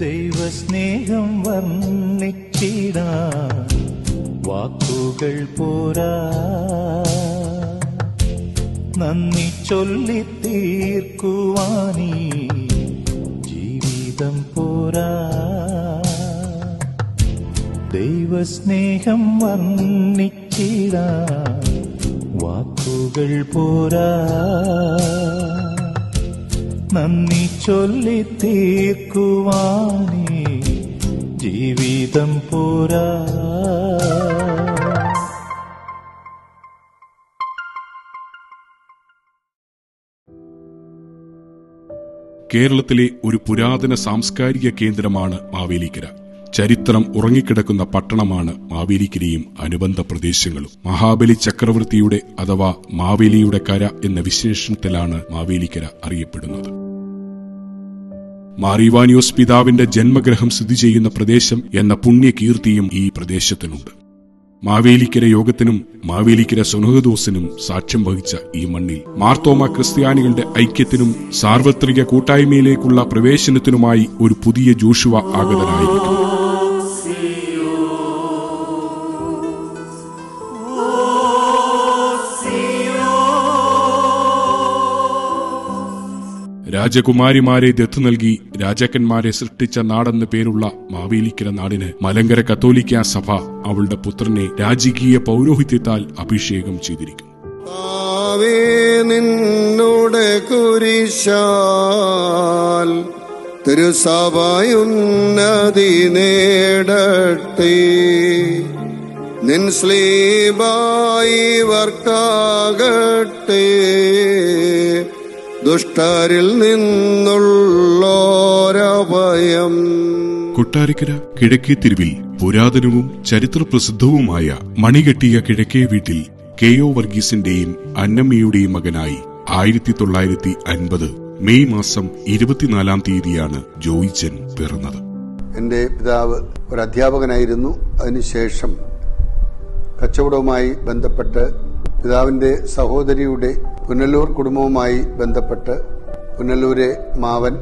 ദൈവസ്നേഹം വർണിച്ചിടാ. വാക്കുകൾ പോരാ. നന്ദി ചൊല്ലി തീർക്കുവാനീ ജീവിതം പോരാ. ദൈവസ്നേഹം വർണിച്ചിടാ. വാക്കുകൾ പോരാ. നന്ദി ചൊല്ലി തീർക്കുവാനേ. ജീവിതം പോരാ. കേരളത്തിലെ ഒരു പുരാതന സാംസ്കാരിക കേന്ദ്രമാണ് മാവേലിക്കര. ചരിത്രം ഉറങ്ങിക്കിടക്കുന്ന പട്ടണമാണ് മാവേലിക്കരയും അനുബന്ധ പ്രദേശങ്ങളും. മഹാബലി ചക്രവർത്തിയുടെ അഥവാ മാവേലിയുടെ കര എന്ന വിശേഷണത്തിലാണ് മാവേലിക്കര അറിയപ്പെടുന്നത്. മാറിവാനിയോസ് പിതാവിന്റെ ജന്മഗ്രഹം സ്ഥിതി ചെയ്യുന്ന പ്രദേശം എന്ന പുണ്യകീർത്തിയും ഈ പ്രദേശത്തിനുണ്ട്. മാവേലിക്കര യോഗത്തിനും മാവേലിക്കര സുനഹദോസിനും സാക്ഷ്യം വഹിച്ച ഈ മണ്ണിൽ മാർത്തോമ ക്രിസ്ത്യാനികളുടെ ഐക്യത്തിനും സാർവത്രിക കൂട്ടായ്മയിലേക്കുള്ള പ്രവേശനത്തിനുമായി ഒരു പുതിയ ജോഷുവ ആഗതനായിരിക്കും രാജകുമാരിമാരെ ദത്ത് നൽകി രാജാക്കന്മാരെ സൃഷ്ടിച്ച നാടെന്ന് പേരുള്ള മാവേലിക്കര നാടിന് മലങ്കര കത്തോലിക്ക സഭ അവളുടെ പുത്രനെ രാജകീയ പൗരോഹിത്യത്താൽ അഭിഷേകം ചെയ്തിരിക്കുന്നു. നിന്നോട് കുരിശാൽ നിൻ സ്ലീബായി വർക്കാകട്ടെ. ദുഷ്ടരിൽ നിന്നുള്ളോരഭയം കൊട്ടാരക്കര കിഴക്കേ തിരുവിൽ പുരാതനവും ചരിത്ര പ്രസിദ്ധവുമായ മണികെട്ടിയ കിഴക്കേ വീട്ടിൽ കെ ഒ വർഗീസിന്റെയും അന്നമ്മയുടെയും മകനായി ആയിരത്തി തൊള്ളായിരത്തി അൻപത് മെയ് മാസം ഇരുപത്തിനാലാം തീയതിയാണ് ജോയിച്ചൻ പിറന്നത്. എന്റെ പിതാവ് ഒരു അധ്യാപകനായിരുന്നു അതിനുശേഷം കച്ചവടവുമായി ബന്ധപ്പെട്ട് പിതാവിന്റെ സഹോദരിയുടെ പുനലൂർ കുടുംബവുമായി ബന്ധപ്പെട്ട് പുനലൂരെ മാവൻ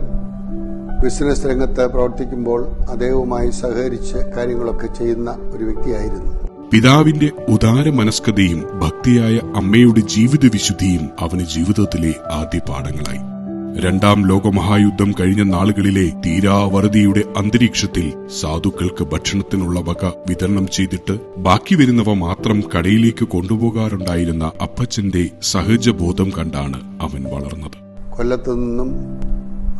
ബിസിനസ് രംഗത്ത് പ്രവർത്തിക്കുമ്പോൾ അദ്ദേഹവുമായി സഹകരിച്ച് കാര്യങ്ങളൊക്കെ ചെയ്യുന്ന ഒരു വ്യക്തിയായിരുന്നു. പിതാവിന്റെ ഉദാര മനസ്കതയും ഭക്തിയായ അമ്മയുടെ ജീവിത വിശുദ്ധിയും അവന് ജീവിതത്തിലെ ആദ്യ പാഠങ്ങളായി. രണ്ടാം ലോകമഹായുദ്ധം കഴിഞ്ഞ നാളുകളിലെ തീരാവറുതിയുടെ അന്തരീക്ഷത്തിൽ സാധുക്കൾക്ക് ഭക്ഷണത്തിനുള്ള വക വിതരണം ചെയ്തിട്ട് ബാക്കി വരുന്നവ മാത്രം കടയിലേക്ക് കൊണ്ടുപോകാറുണ്ടായിരുന്ന അപ്പച്ചന്റെ സഹജബോധം കണ്ടാണ് അവൻ വളർന്നത്. കൊല്ലത്തു നിന്നും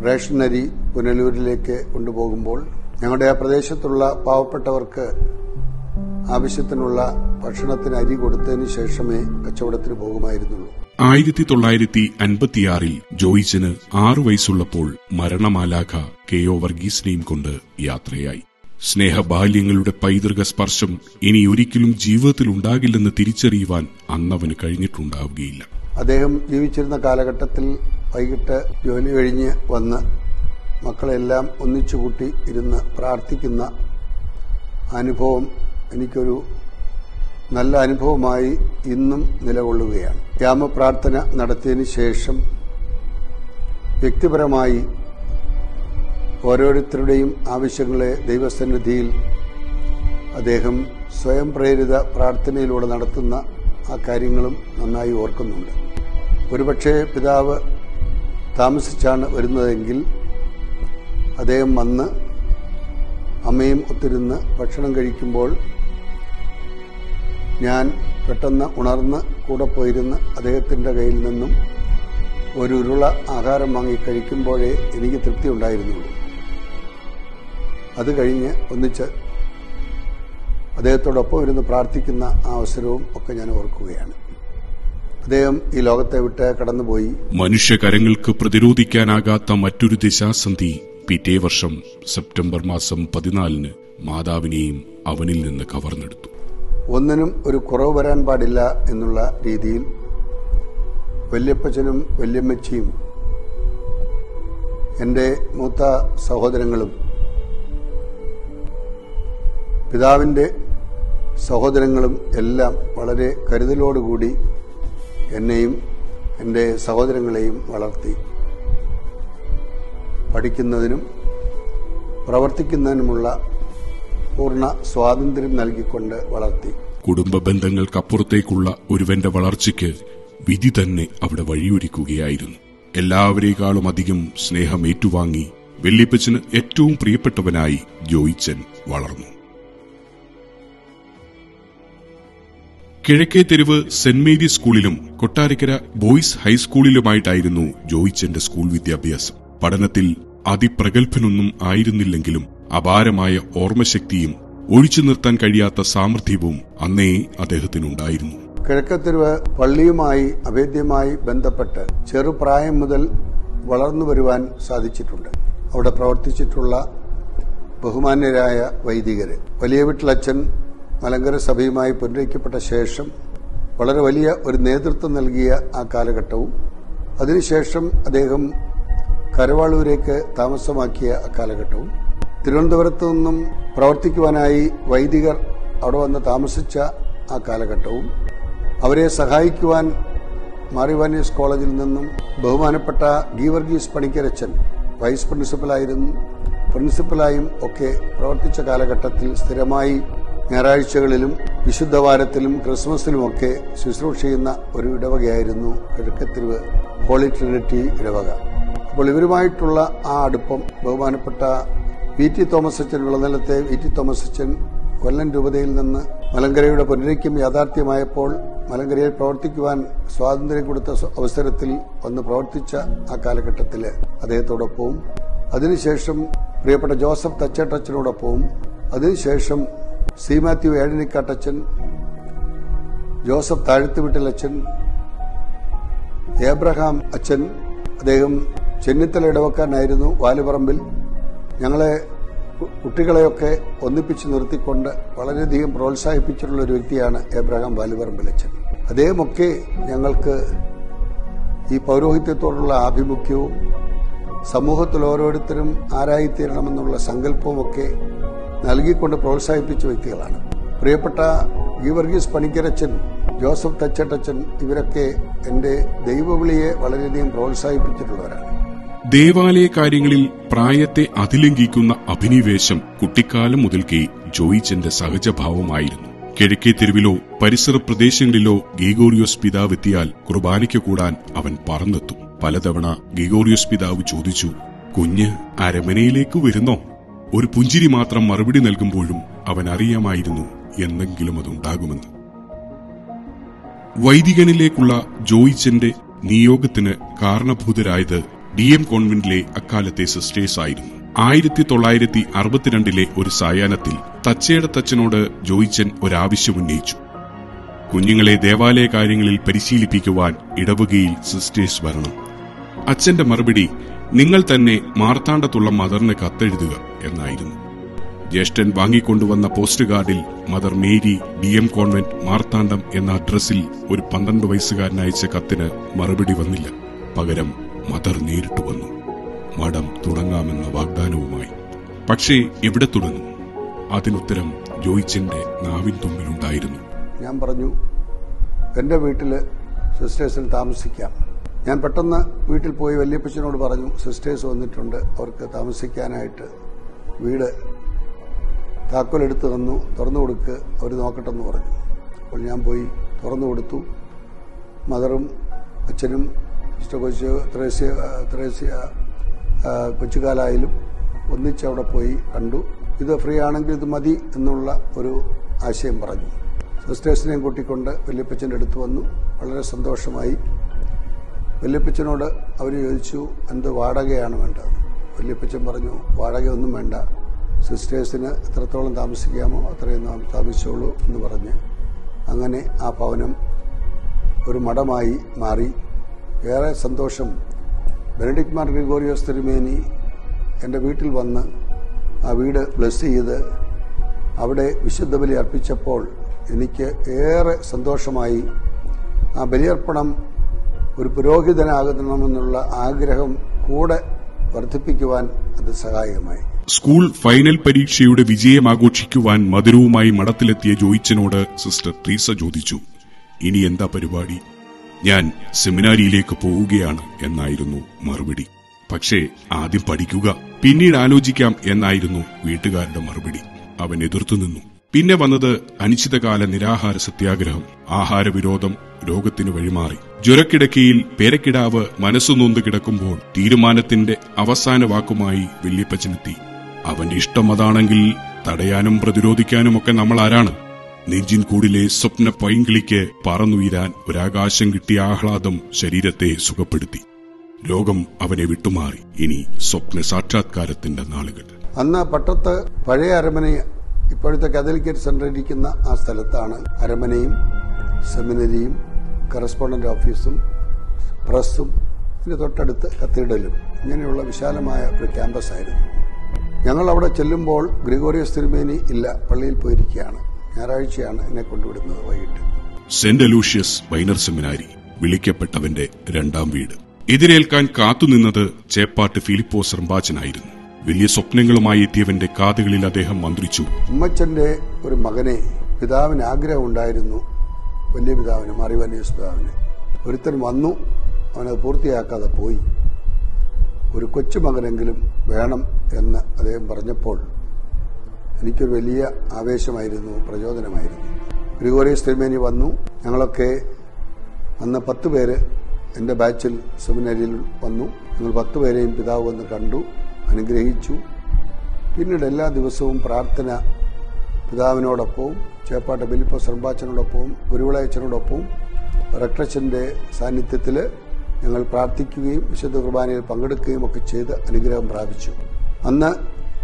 റേഷനരി പുനലൂരിലേക്ക് കൊണ്ടുപോകുമ്പോൾ ഞങ്ങളുടെ ആ പ്രദേശത്തുള്ള പാവപ്പെട്ടവർക്ക് ആവശ്യത്തിനുള്ള ഭക്ഷണത്തിന് അരി കൊടുത്തതിന് ശേഷമേ കച്ചവടത്തിന് പോകുമായിരുന്നുള്ളൂ. ആയിരത്തി തൊള്ളായിരത്തി അൻപത്തിയാറിൽ ജോയിച്ചന് ആറു വയസ്സുള്ളപ്പോൾ മരണമാലാഖ കെ ഒ വർഗീസിനെയും കൊണ്ട് യാത്രയായി. സ്നേഹബാല്യങ്ങളുടെ പൈതൃക സ്പർശം ഇനി ഒരിക്കലും ജീവിതത്തിൽ ഉണ്ടാകില്ലെന്ന് തിരിച്ചറിയുവാൻ അന്നവന് കഴിഞ്ഞിട്ടുണ്ടാവുകയില്ല. അദ്ദേഹം ജീവിച്ചിരുന്ന കാലഘട്ടത്തിൽ വൈകിട്ട് ജോലി കഴിഞ്ഞ് വന്ന് മക്കളെല്ലാം ഒന്നിച്ചുകൂട്ടി ഇരുന്ന് പ്രാർത്ഥിക്കുന്ന അനുഭവം എനിക്കൊരു നല്ല അനുഭവമായി ഇന്നും നിലകൊള്ളുകയാണ്. ഗ്രാമപ്രാർത്ഥന നടത്തിയതിനു ശേഷം വ്യക്തിപരമായി ഓരോരുത്തരുടെയും ആവശ്യങ്ങളെ ദൈവസന്നിധിയിൽ അദ്ദേഹം സ്വയം പ്രേരിത പ്രാർത്ഥനയിലൂടെ നടത്തുന്ന ആ കാര്യങ്ങളും നന്നായി ഓർക്കുന്നുണ്ട്. ഒരുപക്ഷെ പിതാവ് താമസിച്ചാണ് വരുന്നതെങ്കിൽ അദ്ദേഹം വന്ന് അമ്മയും ഒത്തിരുന്ന് ഭക്ഷണം കഴിക്കുമ്പോൾ ഞാൻ പെട്ടെന്ന് ഉണർന്ന് കൂടെ പോയിരുന്ന് അദ്ദേഹത്തിന്റെ കയ്യിൽ നിന്നും ഒരു ഉരുള ആഹാരം വാങ്ങി കഴിക്കുമ്പോഴേ എനിക്ക് തൃപ്തി ഉണ്ടായിരുന്നുള്ളൂ. അത് കഴിഞ്ഞ് ഒന്നിച്ച് അദ്ദേഹത്തോടൊപ്പം ഇരുന്ന് പ്രാർത്ഥിക്കുന്ന ആ അവസരവും ഒക്കെ ഞാൻ ഓർക്കുകയാണ്. അദ്ദേഹം ഈ ലോകത്തെ വിട്ട് കടന്നുപോയി. മനുഷ്യകരങ്ങൾക്ക് പ്രതിരോധിക്കാനാകാത്ത മറ്റൊരു ദിശാസന്ധി പിറ്റേ വർഷം സെപ്റ്റംബർ മാസം പതിനാലിന് മാതാവിനെയും അവനിൽ നിന്ന് കവർന്നെടുത്തു. ഒന്നിനും ഒരു കുറവ് വരാൻ പാടില്ല എന്നുള്ള രീതിയിൽ വല്യപ്പച്ചനും വല്യമ്മച്ചിയും എന്റെ മൂത്ത സഹോദരങ്ങളും പിതാവിന്റെ സഹോദരങ്ങളും എല്ലാം വളരെ കരുതലോടുകൂടി എന്നെയും എന്റെ സഹോദരങ്ങളെയും വളർത്തി. പഠിക്കുന്നതിനും പ്രവർത്തിക്കുന്നതിനുമുള്ള പൂർണ സ്വാതന്ത്ര്യം നൽകിക്കൊണ്ട് വളർത്തി. കുടുംബ ബന്ധങ്ങൾക്കപ്പുറത്തേക്കുള്ള ഒരുവന്റെ വളർച്ചയ്ക്ക് വിധി തന്നെ അവിടെ വഴിയൊരുക്കുകയായിരുന്നു. എല്ലാവരേക്കാളും അധികം സ്നേഹം ഏറ്റുവാങ്ങി വെള്ളിപ്പച്ചന് ഏറ്റവും പ്രിയപ്പെട്ടവനായി ജോയിച്ചൻ വളർന്നു. കിഴക്കേ തെരുവ് സെന്റ് മേരീസ് സ്കൂളിലും കൊട്ടാരക്കര ബോയ്സ് ഹൈസ്കൂളിലുമായിട്ടായിരുന്നു ജോയിച്ചന്റെ സ്കൂൾ വിദ്യാഭ്യാസം. പഠനത്തിൽ അതിപ്രഗത്ഭനൊന്നും ആയിരുന്നില്ലെങ്കിലും അപാരമായ ഓർമ്മശക്തിയും ഒഴിച്ചു നിർത്താൻ കഴിയാത്ത സാമർഥ്യവും അന്നേ അദ്ദേഹത്തിനുണ്ടായിരുന്നു. കിഴക്കത്തെരുവ് പള്ളിയുമായി അഭേദ്യമായി ബന്ധപ്പെട്ട് ചെറുപ്രായം മുതൽ വളർന്നു വരുവാൻ സാധിച്ചിട്ടുണ്ട്. അവിടെ പ്രവർത്തിച്ചിട്ടുള്ള ബഹുമാന്യരായ വൈദികര്. വലിയ വീട്ടിലച്ഛൻ മലങ്കര സഭയുമായി പുനരയിക്കപ്പെട്ട ശേഷം വളരെ വലിയ ഒരു നേതൃത്വം നൽകിയ ആ കാലഘട്ടവും അതിനുശേഷം അദ്ദേഹം കരവാളൂരേക്ക് താമസമാക്കിയ ആ കാലഘട്ടവും തിരുവനന്തപുരത്തു നിന്നും പ്രവർത്തിക്കുവാനായി വൈദികർ അവിടെ വന്ന് താമസിച്ച ആ കാലഘട്ടവും അവരെ സഹായിക്കുവാൻ മാറിവാനീസ് കോളേജിൽ നിന്നും ബഹുമാനപ്പെട്ട ഗീവർഗീസ് പണിക്കരച്ചൻ വൈസ് പ്രിൻസിപ്പലായിരുന്നു പ്രിൻസിപ്പലായും ഒക്കെ പ്രവർത്തിച്ച കാലഘട്ടത്തിൽ സ്ഥിരമായി ഞായറാഴ്ചകളിലും വിശുദ്ധവാരത്തിലും ക്രിസ്മസിലുമൊക്കെ ശുശ്രൂഷ ചെയ്യുന്ന ഒരു ഇടവകയായിരുന്നു കിഴക്കത്തിരിവ് ഹോളി ട്രിനിറ്റി ഇടവക. അപ്പോൾ ഇവരുമായിട്ടുള്ള ആ അടുപ്പം ബഹുമാനപ്പെട്ട വി ടി തോമസ് അച്ഛൻ വിളനിലത്തെ വി ടി തോമസ് അച്ഛൻ കൊല്ലം രൂപതയിൽ നിന്ന് മലങ്കരയുടെ പുനരയ്ക്കും യാഥാർത്ഥ്യമായപ്പോൾ മലങ്കരയിൽ പ്രവർത്തിക്കുവാൻ സ്വാതന്ത്ര്യം കൊടുത്ത അവസരത്തിൽ വന്ന് പ്രവർത്തിച്ച ആ കാലഘട്ടത്തിൽ അദ്ദേഹത്തോടൊപ്പവും. അതിനുശേഷം പ്രിയപ്പെട്ട ജോസഫ് തച്ചേട്ടച്ചനോടൊപ്പവും. അതിനുശേഷം സി മാത്യു ഏഴനിക്കാട്ടച്ചൻ ജോസഫ് താഴ്ത്തുവിട്ടലച്ചൻ ഏബ്രഹാം അച്ഛൻ അദ്ദേഹം ചെന്നിത്തല ഇടവക്കാരനായിരുന്നു വാലുപറമ്പിൽ. ഞങ്ങളെ കുട്ടികളെയൊക്കെ ഒന്നിപ്പിച്ച് നിർത്തിക്കൊണ്ട് വളരെയധികം പ്രോത്സാഹിപ്പിച്ചിട്ടുള്ള ഒരു വ്യക്തിയാണ് എബ്രഹാം വാലുപറമ്പിൽ അച്ഛൻ അദ്ദേഹമൊക്കെ ഞങ്ങൾക്ക് ഈ പൗരോഹിത്യത്തോടുള്ള ആഭിമുഖ്യവും സമൂഹത്തിൽ ഓരോരുത്തരും ആരായിത്തീരണമെന്നുള്ള സങ്കല്പവുമൊക്കെ നൽകിക്കൊണ്ട് പ്രോത്സാഹിപ്പിച്ച വ്യക്തികളാണ്. പ്രിയപ്പെട്ട ഗീവർഗീസ് പണിക്കരച്ചൻ ജോസഫ് തച്ചട്ടച്ചൻ ഇവരൊക്കെ എന്റെ ദൈവവിളിയെ വളരെയധികം പ്രോത്സാഹിപ്പിച്ചിട്ടുള്ളവരാണ്. ദേവാലയ കാര്യങ്ങളിൽ പ്രായത്തെ അതിലംഘിക്കുന്ന അഭിനിവേശം കുട്ടിക്കാലം മുതൽക്കേ ജോയിച്ചന്റെ സഹജഭാവമായിരുന്നു. കിഴക്കേ തെരുവിലോ പരിസര പ്രദേശങ്ങളിലോ ഗീഗോറിയോസ് പിതാവ് എത്തിയാൽ കുർബാനയ്ക്ക് കൂടാൻ അവൻ പറന്നെത്തും. പലതവണ ഗീഗോറിയോസ് പിതാവ് ചോദിച്ചു കുഞ്ഞ് അരമനയിലേക്ക് വരുന്നോ? ഒരു പുഞ്ചിരി മാത്രം മറുപടി നൽകുമ്പോഴും അവൻ അറിയാമായിരുന്നു എന്തെങ്കിലും അതുണ്ടാകുമെന്ന്. വൈദികനിലേക്കുള്ള ജോയിച്ചന്റെ നിയോഗത്തിന് കാരണഭൂതരായത് ഡി എം കോൺവെന്റിലെ അക്കാലത്തെ സിസ്റ്റേഴ്സ് ആയിരുന്നു. ആയിരത്തി തൊള്ളായിരത്തി അറുപത്തിരണ്ടിലെ ഒരു സായാഹ്നത്തിൽ തച്ചയുടെ തച്ചനോട് ജോയിച്ചൻ ഒരാവശ്യമുന്നയിച്ചു കുഞ്ഞുങ്ങളെ ദേവാലയ കാര്യങ്ങളിൽ പരിശീലിപ്പിക്കുവാൻ ഇടവകയിൽ സിസ്റ്റേഴ്സ് വരണം. അച്ഛന്റെ മറുപടി നിങ്ങൾ തന്നെ മാർത്താണ്ഡത്തുള്ള മദറിന് കത്തെഴുതുക എന്നായിരുന്നു. ജ്യേഷ്ഠൻ വാങ്ങിക്കൊണ്ടുവന്ന പോസ്റ്റ് കാർഡിൽ Mother Mary D M convent Marthandam എന്ന അഡ്രസ്സിൽ ഒരു പന്ത്രണ്ട് വയസ്സുകാരനയച്ച കത്തിന് മറുപടി വന്നില്ല. പകരം മദർ നേരിട്ട് വന്നു. മഠം തുടങ്ങാമെന്ന വാഗ്ദാനവുമായി. പക്ഷേ എവിടെ തുടങ്ങും? അതിനുത്തരം ജോയിച്ചന്റെ നാവിൻ തുമ്പിലുണ്ടായിരുന്നു. ഞാൻ പറഞ്ഞു എന്റെ വീട്ടിൽ സിസ്റ്റേഴ്സിൽ താമസിക്കാം. ഞാൻ പെട്ടെന്ന് വീട്ടിൽ പോയി വല്യപ്പച്ചനോട് പറഞ്ഞു സിസ്റ്റേഴ്സ് വന്നിട്ടുണ്ട് അവർക്ക് താമസിക്കാനായിട്ട് വീട് താക്കോലെടുത്ത് തന്നു തുറന്നു കൊടുക്ക് അവർ നോക്കട്ടെന്ന് പറഞ്ഞു. അപ്പോൾ ഞാൻ പോയി തുറന്നു കൊടുത്തു. മദറും അച്ഛനും സിസ്റ്റർ കൊച്ചു ത്രേസ്യ ത്രേസ്യ കൊച്ചുകാലായാലും ഒന്നിച്ച് അവിടെ പോയി കണ്ടു. ഇത് ഫ്രീ ആണെങ്കിൽ ഇത് മതി എന്നുള്ള ഒരു ആശയം പറഞ്ഞു. സിസ്റ്റേഴ്സിനെയും കൂട്ടിക്കൊണ്ട് വല്യപ്പച്ചന്റെ അടുത്ത് വന്നു. വളരെ സന്തോഷമായി. വല്യപ്പച്ചനോട് അവർ ചോദിച്ചു എന്ത് വാടകയാണ് വേണ്ടത്? വല്യപ്പച്ചൻ പറഞ്ഞു വാടകയൊന്നും വേണ്ട. സിസ്റ്റേഴ്സിന് എത്രത്തോളം താമസിക്കാമോ അത്രയും നാം താമസിച്ചോളൂ എന്ന് പറഞ്ഞ്. അങ്ങനെ ആ ഭവനം ഒരു മഠമായി മാറി. ഏറെ സന്തോഷം. ബെനഡിക് മാർ ഗ്രിഗോറിയോസ് തിരുമേനി എന്റെ വീട്ടിൽ വന്ന് ആ വീട് ബ്ലസ് ചെയ്ത് അവിടെ വിശുദ്ധ ബലി അർപ്പിച്ചപ്പോൾ എനിക്ക് ഏറെ സന്തോഷമായി. ആ ബലിയർപ്പണം ഒരു പുരോഹിതനാകണമെന്നുള്ള ആഗ്രഹം കൂടെ വർദ്ധിപ്പിക്കുവാൻ അത് സഹായകമായി. സ്കൂൾ ഫൈനൽ പരീക്ഷയുടെ വിജയം ആഘോഷിക്കുവാൻ മധുരവുമായി മഠത്തിലെത്തിയ ജോയിച്ചനോട് സിസ്റ്റർ ട്രീസ ചോദിച്ചു ഇനി എന്താ പരിപാടി? ഞാൻ സെമിനാരിയിലേക്ക് പോവുകയാണ് എന്നായിരുന്നു മറുപടി. പക്ഷേ ആദ്യം പഠിക്കുക പിന്നീട് ആലോചിക്കാം എന്നായിരുന്നു വീട്ടുകാരുടെ മറുപടി. അവൻ എതിർത്തു നിന്നു. പിന്നെ വന്നത് അനിശ്ചിതകാല നിരാഹാര സത്യാഗ്രഹം. ആഹാരവിരോധം രോഗത്തിനു വഴിമാറി. ജ്വരക്കിടക്കിയിൽ പേരക്കിടാവ് മനസ്സു നൊന്ത് കിടക്കുമ്പോൾ തീരുമാനത്തിന്റെ അവസാന വാക്കുമായി വല്യപ്പച്ചനെത്തി അവന്റെ ഇഷ്ടം അതാണെങ്കിൽ തടയാനും പ്രതിരോധിക്കാനുമൊക്കെ നമ്മൾ ആരാണ് നെഞ്ചിൻ കൂടിലെ സ്വപ്ന പൈങ്കിളിക്ക് പറന്നുയരാൻ ഒരാകാശം കിട്ടിയ ആഹ്ലാദം ശരീരത്തെ സുഖപ്പെടുത്തി. ലോകം അവനെ വിട്ടുമാറി. ഇനി സ്വപ്ന സാക്ഷാത്കാരത്തിന്റെ നാളുകൾ. അന്ന് പട്ടത്ത് പഴയ അരമന ഇപ്പോഴത്തെ കാതലിക്കേറ്റ് സെന്റർ ഇരിക്കുന്ന ആ സ്ഥലത്താണ് അരമനയും സെമിനറിയും കറസ്പോണ്ടന്റ് ഓഫീസും പ്രസ്സും ഇതിന് തൊട്ടടുത്ത് കത്തീഡലും ഇങ്ങനെയുള്ള വിശാലമായ ഒരു ക്യാമ്പസ് ആയിരുന്നു. ഞങ്ങൾ അവിടെ ചെല്ലുമ്പോൾ ഗ്രിഗോറിയസ് തിരുമേനി ഇല്ല പള്ളിയിൽ പോയിരിക്കുകയാണ്. ഞായറാഴ്ചയാണ് എന്നെ കൊണ്ടുവിടുന്നത് വൈകിട്ട്. സെന്റ് അലൂഷ്യസ് മൈനർ സെമിനാരി വിളിക്കപ്പെട്ടവന്റെ രണ്ടാം വീട്. എതിരേൽക്കാൻ കാത്തുനിന്നത് ചേപ്പാട്ട് ഫിലിപ്പോസ് റമ്പാച്ചനായിരുന്നു വലിയ സ്വപ്നങ്ങളുമായി എത്തിയവന്റെ കാതുകളിൽ അദ്ദേഹം മന്ത്രിച്ചു ഉമ്മച്ചന്റെ ഒരു മകനെ പിതാവിന് ആഗ്രഹം ഉണ്ടായിരുന്നു വലിയ പിതാവിന് വലിയ പിതാവിന് ഒരുത്തൻ വന്നു അവനത് പൂർത്തിയാക്കാതെ പോയി. ഒരു കൊച്ചുമകനെങ്കിലും വേണം എന്ന് അദ്ദേഹം പറഞ്ഞപ്പോൾ എനിക്കൊരു വലിയ ആവേശമായിരുന്നു പ്രചോദനമായിരുന്നു. ഗ്രിഗോറിയസ് തിരുമേനി വന്നു. ഞങ്ങളൊക്കെ അന്ന് പത്ത് പേര് എന്റെ ബാച്ചിൽ സെമിനാരിയിൽ വന്നു. ഞങ്ങൾ പത്ത് പേരെയും പിതാവ് വന്ന് കണ്ടു അനുഗ്രഹിച്ചു. പിന്നീട് എല്ലാ ദിവസവും പ്രാർത്ഥന പിതാവിനോടൊപ്പവും ചേപ്പാട്ട് ബിലിപ്പ സർബാച്ചനോടൊപ്പവും ഗുരുവിളയച്ചനോടൊപ്പവും റക്ടച്ചന്റെ സാന്നിധ്യത്തിൽ ഞങ്ങൾ പ്രാർത്ഥിക്കുകയും വിശുദ്ധ കുർബാനയിൽ പങ്കെടുക്കുകയും ഒക്കെ ചെയ്ത് അനുഗ്രഹം പ്രാപിച്ചു. അന്ന്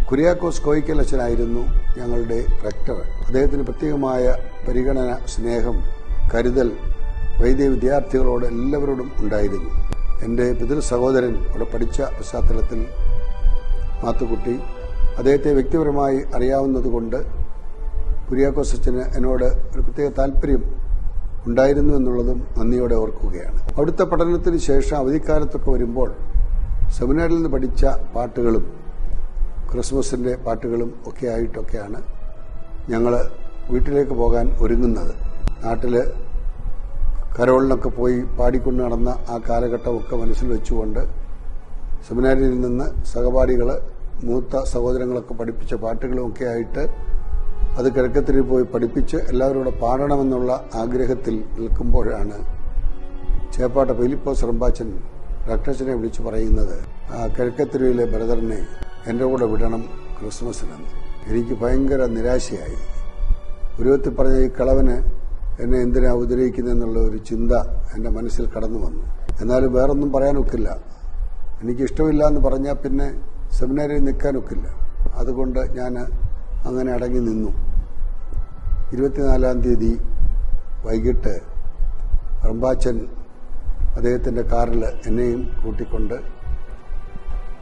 കുര്യാക്കോസ് കോയിക്കലച്ചനായിരുന്നു ഞങ്ങളുടെ റെക്ടർ. അദ്ദേഹത്തിന് പ്രത്യേകമായ പരിഗണന സ്നേഹം കരുതൽ വൈദ്യ വിദ്യാർത്ഥികളോട് എല്ലാവരോടും ഉണ്ടായിരുന്നു. എന്റെ പിതൃ സഹോദരൻ അവിടെ പഠിച്ച പശ്ചാത്തലത്തിൽ മാത്തുക്കുട്ടി അദ്ദേഹത്തെ വ്യക്തിപരമായി അറിയാവുന്നതുകൊണ്ട് കുര്യാക്കോസ് അച്ഛന് എന്നോട് ഒരു പ്രത്യേക താല്പര്യം ഉണ്ടായിരുന്നു എന്നുള്ളതും നന്ദിയോടെ ഓർക്കുകയാണ്. അവിടുത്തെ പഠനത്തിന് ശേഷം അവധിക്കാലത്തൊക്കെ വരുമ്പോൾ സെമിനാറിൽ നിന്ന് പഠിച്ച പാട്ടുകളും ക്രിസ്മസിന്റെ പാട്ടുകളും ഒക്കെ ആയിട്ടൊക്കെയാണ് ഞങ്ങൾ വീട്ടിലേക്ക് പോകാൻ ഒരുങ്ങുന്നത്. നാട്ടിൽ കരോളിനൊക്കെ പോയി പാടിക്കൊണ്ട് നടന്ന ആ കാലഘട്ടമൊക്കെ മനസ്സിൽ വെച്ചുകൊണ്ട് സെമിനാരിയിൽ നിന്ന് സഹപാഠികൾ മൂത്ത സഹോദരങ്ങളൊക്കെ പഠിപ്പിച്ച പാട്ടുകളുമൊക്കെ ആയിട്ട് അത് കിഴക്കത്തിരി പോയി പഠിപ്പിച്ച് എല്ലാവരും കൂടെ പാടണമെന്നുള്ള ആഗ്രഹത്തിൽ നിൽക്കുമ്പോഴാണ് ചേപ്പാട്ട ഫിലിപ്പോസ് റമ്പാച്ചൻ രക്ഷനെ വിളിച്ചു പറയുന്നത്. ആ കിഴക്കത്തിരിയിലെ ബ്രദറിനെ എന്റെ കൂടെ വിടണം ക്രിസ്മസിനെന്ന് എനിക്ക് ഭയങ്കര നിരാശയായി. ഒരു പറഞ്ഞ ഈ കളവന് എന്നെ എന്തിനാ ഉപദ്രവിക്കുന്നതെന്നുള്ള ഒരു ചിന്ത എന്റെ മനസ്സിൽ കടന്നു വന്നു. എന്നാലും വേറൊന്നും പറയാനൊക്കില്ല. എനിക്ക് ഇഷ്ടമില്ല എന്ന് പറഞ്ഞാൽ പിന്നെ സെമിനാരിൽ നിൽക്കാനൊക്കില്ല അതുകൊണ്ട് ഞാൻ അങ്ങനെ അടങ്ങി നിന്നു. ഇരുപത്തിനാലാം തീയതി വൈകിട്ട് റമ്പാച്ചൻ അദ്ദേഹത്തിന്റെ കാറിൽ എന്നെയും കൂട്ടിക്കൊണ്ട്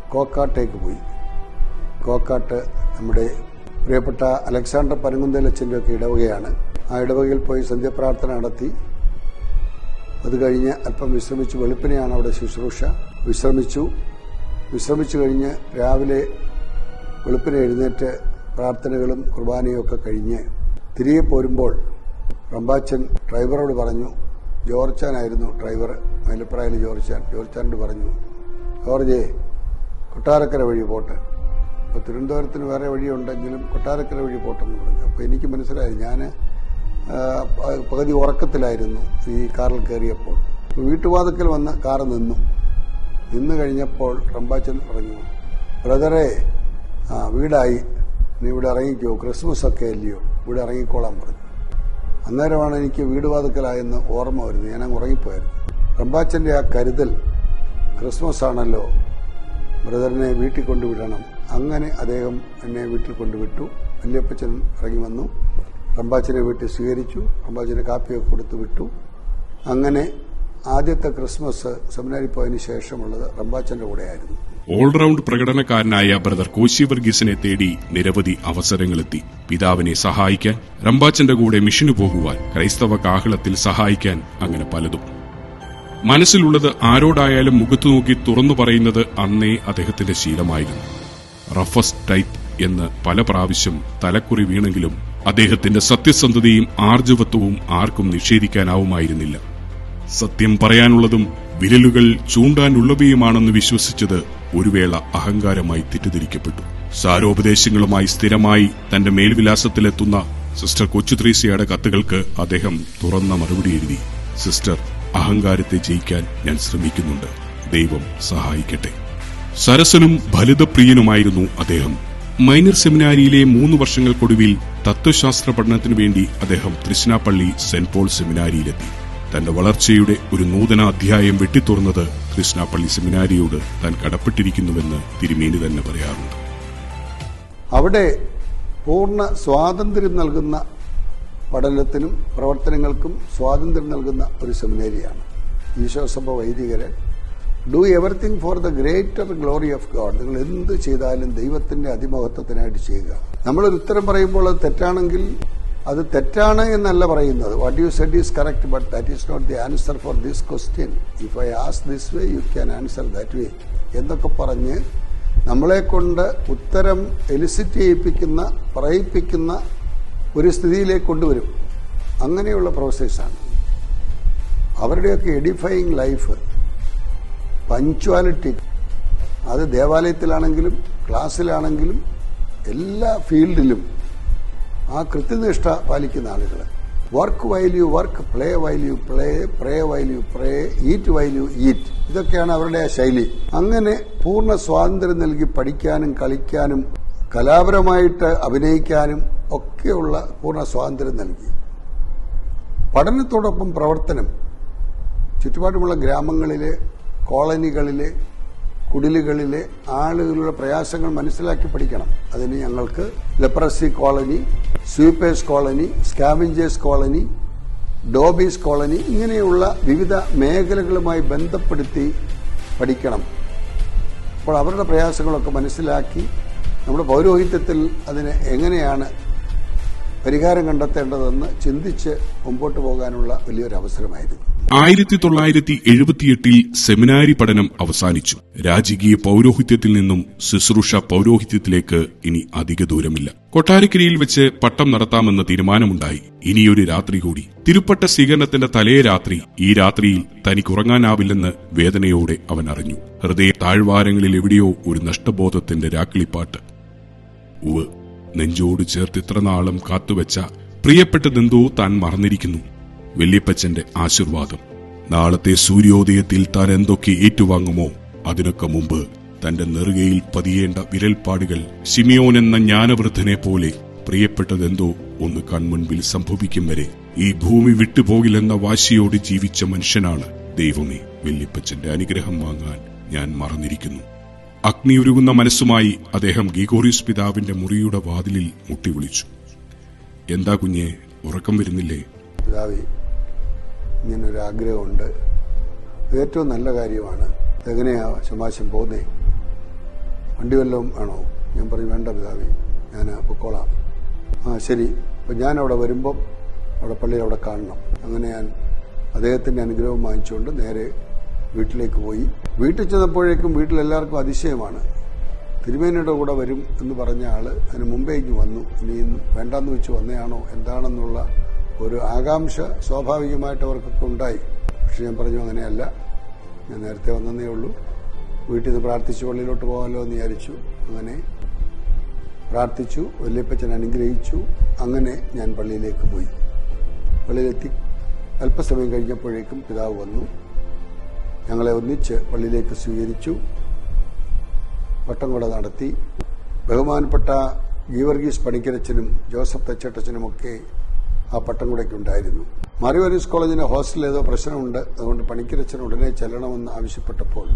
കോക്കാട്ടേക്ക് പോയി. കോക്കാട്ട് നമ്മുടെ പ്രിയപ്പെട്ട അലക്സാണ്ടർ പനങ്കുന്തലച്ചന്റെ ഒക്കെ ഇടവകയാണ്. ആ ഇടവകയിൽ പോയി സന്ധ്യപ്രാർത്ഥന നടത്തി. അത് കഴിഞ്ഞ് അല്പം വിശ്രമിച്ചു വെളുപ്പിനെയാണ് അവിടെ ശുശ്രൂഷ. വിശ്രമിച്ചു. വിശ്രമിച്ചു കഴിഞ്ഞ് രാവിലെ വെളുപ്പിനെ എഴുന്നേറ്റ് പ്രാർത്ഥനകളും കുർബാനയും ഒക്കെ കഴിഞ്ഞ് തിരികെ പോരുമ്പോൾ റമ്പാച്ചൻ ഡ്രൈവറോട് പറഞ്ഞു ജോർച്ചാനായിരുന്നു ഡ്രൈവർ മൈലപ്രായിലെ ജോർച്ചാൻ ജോർച്ചാനോട് പറഞ്ഞു ജോർജെ കൊട്ടാരക്കര വഴി പോട്ടെ. അപ്പോൾ തിരുവനന്തപുരത്തിന് വേറെ വഴിയുണ്ടെങ്കിലും കൊട്ടാരക്കര വഴി പോട്ടെന്ന് പറഞ്ഞു. അപ്പോൾ എനിക്ക് മനസ്സിലായി ഞാൻ പകുതി ഉറക്കത്തിലായിരുന്നു ഈ കാറിൽ കയറിയപ്പോൾ. വീട്ടുവാതക്കൽ വന്ന് കാറ് നിന്നു. നിന്ന് കഴിഞ്ഞപ്പോൾ റമ്പാച്ചൻ പറഞ്ഞു ബ്രദറെ ആ വീടായി. നീ ഇവിടെ ഇറങ്ങിക്കോ. ക്രിസ്മസ് ഒക്കെ അല്ലയോ. ഇവിടെ ഇറങ്ങിക്കോളാൻ പറഞ്ഞു. അന്നേരമാണ് എനിക്ക് വീട് വാതുക്കലായെന്ന് ഓർമ്മ വരുന്നത്. ഞാനങ്ങ് ഉറങ്ങിപ്പോയായിരുന്നു. റമ്പാച്ചന്റെ ആ കരുതൽ ക്രിസ്മസ് ആണല്ലോ ബ്രദറിനെ വീട്ടിൽ കൊണ്ടുവിടണം. അങ്ങനെ അദ്ദേഹം എന്നെ വീട്ടിൽ കൊണ്ടുവിട്ടു. വല്യപ്പച്ചൻ ഇറങ്ങി വന്നു. റമ്പാച്ചനെ വീട്ടിൽ സ്വീകരിച്ചു. റമ്പാച്ചന് കാപ്പിയൊക്കെ കൊടുത്തു വിട്ടു. അങ്ങനെ ആദ്യത്തെ ക്രിസ്മസ് സെമിനാരി പോയതിനു ശേഷമുള്ളത് റമ്പാച്ചന്റെ കൂടെയായിരുന്നു. ഓൾറൗണ്ട് പ്രകടനക്കാരനായ ബ്രദർ കോശി വർഗീസിനെ തേടി നിരവധി അവസരങ്ങളെത്തി. പിതാവിനെ സഹായിക്കാൻ റമ്പാച്ചന്റെ കൂടെ മിഷനു പോകുവാൻ ക്രൈസ്തവ കാഹളത്തിൽ സഹായിക്കാൻ അങ്ങനെ പലതും. മനസ്സിലുള്ളത് ആരോടായാലും മുഖത്തു നോക്കി തുറന്നു പറയുന്നത് അന്നേ അദ്ദേഹത്തിന്റെ ശീലമായിരുന്നു. റഫസ് ടൈപ്പ് എന്ന് പല പ്രാവശ്യം തലക്കുറി വീണെങ്കിലും അദ്ദേഹത്തിന്റെ സത്യസന്ധതയും ആർജവത്വവും ആർക്കും നിഷേധിക്കാനാവുമായിരുന്നില്ല. സത്യം പറയാനുള്ളതും വിരലുകൾ ചൂണ്ടാനുള്ളവയുമാണെന്ന് വിശ്വസിച്ചത് ഒരു വേള അഹങ്കാരമായി തെറ്റിദ്ധരിക്കപ്പെട്ടു. സാരോപദേശങ്ങളുമായി സ്ഥിരമായി തന്റെ മേൽവിലാസത്തിലെത്തുന്ന സിസ്റ്റർ കൊച്ചുത്രേസ്യയുടെ കത്തുകൾക്ക് അദ്ദേഹം തുറന്ന മറുപടി എഴുതി സിസ്റ്റർ അഹങ്കാരത്തെ ജയിക്കാൻ ഞാൻ ശ്രമിക്കുന്നുണ്ട്. ദൈവം സഹായിക്കട്ടെ. സരസനും ഫലിതപ്രിയനുമായിരുന്നു അദ്ദേഹം. മൈനർ സെമിനാരിയിലെ മൂന്ന് വർഷങ്ങൾക്കൊടുവിൽ തത്വശാസ്ത്ര പഠനത്തിനു വേണ്ടി അദ്ദേഹം തൃശ്നാപ്പള്ളി സെന്റ് പോൾ സെമിനാരിയിലെത്തി. തന്റെ വളർച്ചയുടെ ഒരു നൂതന അധ്യായം വെട്ടിത്തുറന്നത് തൃശ്നാപ്പള്ളി സെമിനാരിയോട് താൻ കടപ്പെട്ടിരിക്കുന്നുവെന്ന് തിരുമേനി തന്നെ പറയാറുണ്ട്. അവിടെ പൂർണ സ്വാതന്ത്ര്യം നൽകുന്ന പഠനത്തിനും പ്രവർത്തനങ്ങൾക്കും സ്വാതന്ത്ര്യം നൽകുന്ന ഒരു സെമിനാരിയാണ്. ഈശോസഭ വൈദികരെ do everything for the greater glory of God നിങ്ങൾ എന്ത് ചെയ്താലും ദൈവത്തിന്റെ അതിമഹത്വത്തിനായിട്ട് ചെയ്യുക. നമ്മളൊരു ഉത്തരം പറയുമ്പോൾ അത് തെറ്റാണെങ്കിൽ അത് തെറ്റാണ് എന്നല്ല പറയുന്നത്. What you said is correct but that is not the answer for this question if I ask this way you can answer that way എന്നൊക്കെ പറഞ്ഞ് നമ്മളെ കൊണ്ട് ഉത്തരം എലിസിറ്റ് ചെയ്യിപ്പിക്കുന്ന പറയിപ്പിക്കുന്ന ഒരു സ്ഥിതിയിലേക്ക് കൊണ്ടുവരും. അങ്ങനെയുള്ള പ്രോസസ്സാണ് അവരുടെയൊക്കെ എഡിഫൈയിങ് ലൈഫ് പഞ്ച്വാലിറ്റി അത് ദേവാലയത്തിലാണെങ്കിലും ക്ലാസ്സിലാണെങ്കിലും എല്ലാ ഫീൽഡിലും ആ കൃത്യനിഷ്ഠ പാലിക്കുന്ന ആളുകൾ work while you work play while you play pray while you pray eat while you eat ഇതൊക്കെയാണ് അവരുടെ ശൈലി. അങ്ങനെ പൂർണ സ്വാതന്ത്ര്യം നൽകി പഠിക്കാനും കളിക്കാനും കലാപരമായിട്ട് അഭിനയിക്കാനും ഒക്കെയുള്ള പൂർണ സ്വാതന്ത്ര്യം നൽകി. പഠനത്തോടൊപ്പം പ്രവർത്തനം. ചുറ്റുപാടുമുള്ള ഗ്രാമങ്ങളിലെ കോളനികളിലെ കുടിലുകളിലെ ആളുകളുടെ പ്രയാസങ്ങൾ മനസ്സിലാക്കി പഠിക്കണം. അതിന് ഞങ്ങൾക്ക് leprosy colony sweepers colony scavengers colony dhobis colony ഇങ്ങനെയുള്ള വിവിധ മേഖലകളുമായി ബന്ധപ്പെടുത്തി പഠിക്കണം. അപ്പോൾ അവരുടെ പ്രയാസങ്ങളൊക്കെ മനസ്സിലാക്കി നമ്മുടെ പൗരോഹിത്യത്തിൽ അതിനെ എങ്ങനെയാണ് പരിഹാരം കണ്ടെത്തേണ്ടതെന്ന് ചിന്തിച്ച് മുമ്പോട്ട് പോകാനുള്ള വലിയൊരു അവസരമായിരുന്നു. ആയിരത്തി തൊള്ളായിരത്തി എഴുപത്തിയെട്ടിൽ സെമിനാരി പഠനം അവസാനിച്ചു. രാജകീയ പൌരോഹിത്യത്തിൽ നിന്നും ശുശ്രൂഷ പൌരോഹിത്യത്തിലേക്ക് ഇനി അധിക ദൂരമില്ല. കൊട്ടാരക്കരയിൽ വെച്ച് പട്ടം നടത്താമെന്ന തീരുമാനമുണ്ടായി. ഇനിയൊരു രാത്രി കൂടി. തിരുപ്പട്ട സ്വീകരണത്തിന്റെ തലേ രാത്രി. ഈ രാത്രിയിൽ തനിക്കുറങ്ങാനാവില്ലെന്ന് വേദനയോടെ അവൻ അറിഞ്ഞു. ഹൃദയ താഴ്വാരങ്ങളിൽ എവിടെയോ ഒരു നഷ്ടബോധത്തിന്റെ രാക്കിളിപ്പാട്ട്. ഉവ് നെഞ്ചോട് ചേർത്ത് ഇത്ര നാളും കാത്തുവെച്ച പ്രിയപ്പെട്ടതെന്തോ താൻ മറന്നിരിക്കുന്നു. വല്യപ്പച്ചന്റെ ആശീർവാദം. നാളത്തെ സൂര്യോദയത്തിൽ താൻ എന്തൊക്കെ ഏറ്റുവാങ്ങുമോ അതിനൊക്കെ മുമ്പ് തന്റെ നെറുകയിൽ പതിയേണ്ട വിരൽപ്പാടുകൾ സിമിയോൻ എന്ന ജ്ഞാനവൃദ്ധനെ പോലെ പ്രിയപ്പെട്ടതെന്തോ ഒന്ന് കൺമുൻപിൽ സംഭവിക്കും വരെ. ഈ ഭൂമി വിട്ടുപോകില്ലെന്ന വാശിയോട് ജീവിച്ച മനുഷ്യനാണ് ദൈവമേ. വല്യപ്പച്ചന്റെ അനുഗ്രഹം വാങ്ങാൻ ഞാൻ മറന്നിരിക്കുന്നു. അഗ്നിയുരുകുന്ന മനസ്സുമായി അദ്ദേഹം ഗീഗോറിയസ് പിതാവിന്റെ മുറിയുടെ വാതിലിൽ മുട്ടിവിളിച്ചു. എന്താ കുഞ്ഞെ ഉറക്കം വരുന്നില്ലേ? പിതാവി ഇങ്ങനൊരു ആഗ്രഹമുണ്ട്. ഏറ്റവും നല്ല കാര്യമാണ്. എങ്ങനെയാ ശമാശം പോകുന്നേ വണ്ടി വല്ലതും ആണോ ഞാൻ പറഞ്ഞു വേണ്ട പിതാവി ഞാൻ പൊക്കോളാം. ആ ശരി. അപ്പം ഞാൻ അവിടെ വരുമ്പം അവിടെ പള്ളിയിൽ അവിടെ കാണണം. അങ്ങനെ ഞാൻ അദ്ദേഹത്തിന്റെ അനുഗ്രഹം വാങ്ങിച്ചുകൊണ്ട് നേരെ വീട്ടിലേക്ക് പോയി. വീട്ടിൽ ചെന്നപ്പോഴേക്കും വീട്ടിലെല്ലാവർക്കും അതിശയമാണ്. തിരുമേനിയുടെ കൂടെ വരും എന്ന് പറഞ്ഞ ആൾ അതിന് ഇങ്ങ് വന്നു. ഇനി വേണ്ടാന്ന് വെച്ച് വന്നയാണോ എന്താണെന്നുള്ള ഒരു ആകാംക്ഷ സ്വാഭാവികമായിട്ട് അവർക്കൊക്കെ ഉണ്ടായി. പക്ഷെ ഞാൻ പറഞ്ഞു അങ്ങനെയല്ല. ഞാൻ നേരത്തെ വന്നതേ ഉള്ളൂ. വീട്ടിൽ നിന്ന് പ്രാർത്ഥിച്ച് പള്ളിയിലോട്ട് പോകാമല്ലോ എന്ന് വിചാരിച്ചു. അങ്ങനെ പ്രാർത്ഥിച്ചു. വല്യപ്പച്ചൻ അനുഗ്രഹിച്ചു. അങ്ങനെ ഞാൻ പള്ളിയിലേക്ക് പോയി. പള്ളിയിലെത്തി. അല്പസമയം കഴിഞ്ഞപ്പോഴേക്കും പിതാവ് വന്നു. ഞങ്ങളെ ഒന്നിച്ച് പള്ളിയിലേക്ക് സ്വീകരിച്ചു. വട്ടം നടത്തി. ബഹുമാനപ്പെട്ട ഗീവർഗീസ് പണിക്കരച്ചനും ജോസഫ് തച്ചേട്ടച്ചനുമൊക്കെ ആ പട്ടംകുടയ്ക്കുണ്ടായിരുന്നു. കൂടെയൊക്കെ കോളേജിന് ഹോസ്റ്റലിൽ ഏതോ പ്രശ്നമുണ്ട്. അതുകൊണ്ട് പണിക്കരച്ചൻ ഉടനെ ചെല്ലണമെന്ന് ആവശ്യപ്പെട്ടപ്പോൾ